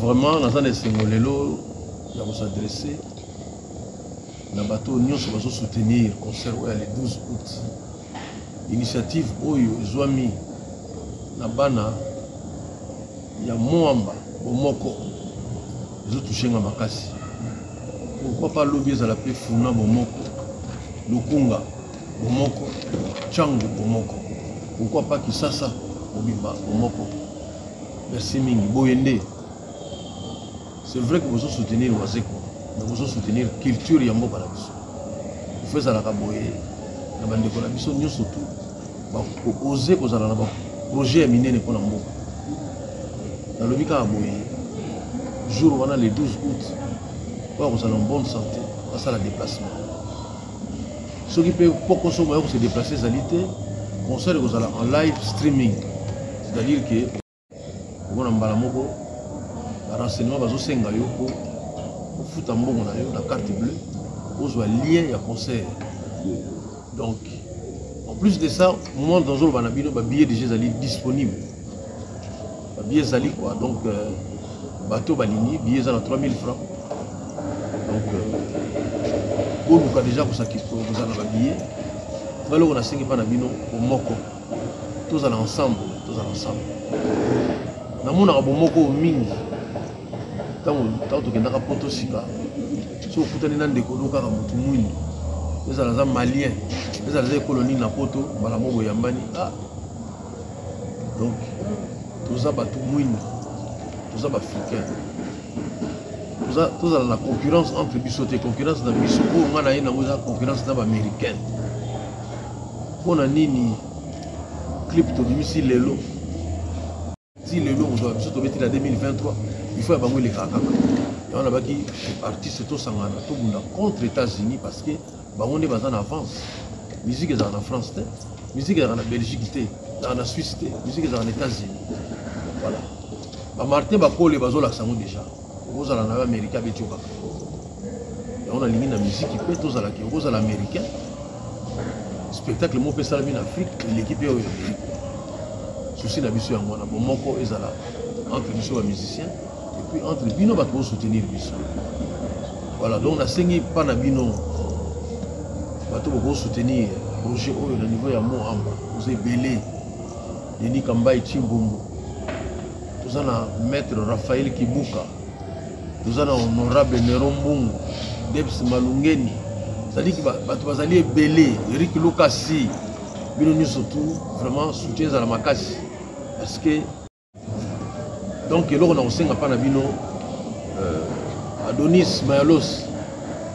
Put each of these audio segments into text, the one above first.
vraiment naza na esengo lelo ya kosadresse na bato oyo nyonso bazosoutenir concert oyo ya le 12 août initiative oyo ezwami na bana ya moamba bomoko ezotouche nga makasi pourkui pa lobi ezala mpe funa bomoko lokunga bomoko changu bomoko pourquoi pas kisasa mobimba bomoko merci mingi boye nde c'est vrai que bozo soutenir wazeko mais bozo soutenir culture ya mboka na biso ifo ezalaka boye na bandeko na biso nyonso tu baoze kozala na baprojet ya minene mpo na mboka nalobi kaka boye jour wana le 12 août oyo akozala en bonne santé asala déplacement soki mpe pokoso baye kose déplacer ezali te concert ekozala en live streaming c'est-à-dire que omona mbala moko barenseignement bazosenga yo mpo ofuta mbongo na yo na carte bleue ozwa lien ya concert donc en plus de ça moment nazoloba na bino babillet déjà ezali disponible ba billets ezali quoi donc euh, bato balingi billet eza na 3000 francs donc euh, boluka déjà kosaki kozala na babillet ngai loko nasengi mpa na bino bomoko tozala ensemble tozala ensemble namonaka bomoko oyo mingi ntango ntango tokendaka mpo tosika soki okutani na ndeko oyo kaka motu mwindu ezala aza malien ezala aza ekolo nini na poto mbala moko boyambani ah, donc toza bato mwindu toza baafricain tozala na concurrence entre biso te concurrence na biso oyo ngai naye nango eza concurrence na baaméricaine mpo na nini clip tobimisi lelo ti lelo kozwa biso tobeti na 2023 ifo ya bango elekaka kaka yango nabaki artiste tosangana tobunda contre états-unis parce que bango nde baza na avance musique ezala na france te musique ezalaka na belgique te ezalaka na suisse te musique ezalaka na états-unis voilà bamartin bakole bazolakisa yango déjà okozala na yo américain abeti yo kaka yango nalingi na musique mpe tozalaki okozala américain spectacle moko mpe esalami na afrique eleki mpe oyo amerika susi na biso yango wana bomoko ezala entre biso bamusicien epuis entre bino bato bosoutenir biso voilà donc nasengi mpa na bino bato bokosoutenir projet oyo na niveau ya moamba oza ebele denis kambai chimbumbu toza na maître raphael kibuka toza na honorable nero mbungu deps malungeni ezaliki bato bazali ebele erik lukasi bino nyonso tu vraiment soutien ezala makasi parce que donc eloko na kosenga mpa na bino euh, adonis mayalos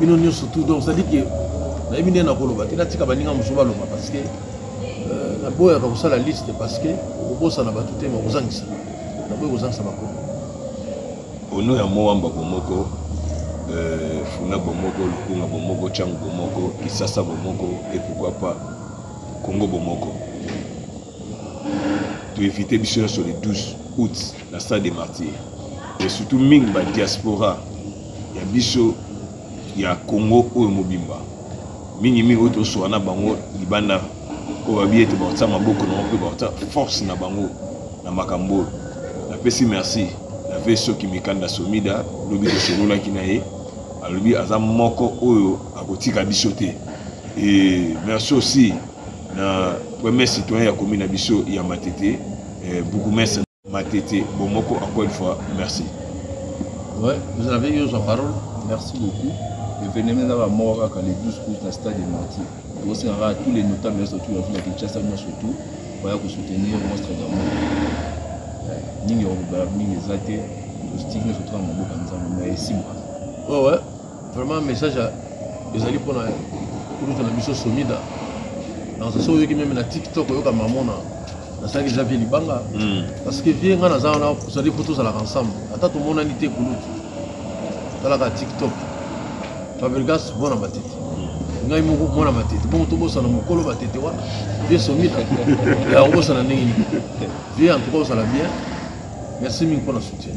bino nyonso tout donc cetadi ke nayebi nde nakoloba te natika baninga mosusu baloba parce que euh, naboyaka kosala liste parce que okobosana bato te makozangisa naboyi kozangisa bakoko ono ya mowamba bomoko euh, funa bomoko lukunga bomoko cango bomoko kisasa bomoko et pourquoi pas congo bomoko to éviter biso sur le 12 août la stade de martyrs et surtout mingi ba diaspora ya biso ya congo oyo mobimba mingi mingi oyo tosoka na bango libanda oyo babi ete bakotia maboko na bango mpe bakotia force na bango na makambo oyo napesi merci na ve soki mikanda somida lobi tosololaki na ye alobi aza moko oyo akotika biso te et merci aussi na premier citoyen ya commune na biso ya matete eh, bourgmestre matete bomoko encore une fois merci ouais, vous avez eu la parole merci beaucoup eveneme eza bamoko kaka le 12 août na stade de martyr tokosenga kaka tous les notables surtout ya vila kinshasa nyonso surtout baya kosoutenir monstre d'amour mingi ya kobala mingi eza te logistique nyonso tokanga maboko ya nzambe na esimba ouais, ouais. Vraiment message ezali pona kulutu na biso Somida. Na sasa oyoki meme na TikTok oyoka mamona. Nasalaki déjà vie libanga hmm. parce que vie nga naza wana ozali po tozalaka ensemble ata tomonani te kulutu talaka TikTok Fabregas mwana matete hmm. ngai moko mwana matete bongo tobosana mokolo matete wana vie Somida ya obosana ndenge nini vie en tout cas ozala bien merci mingi mpo na soutien